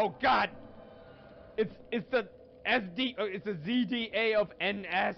Oh God! It's it's the SD. Uh, it's a ZDA of NS.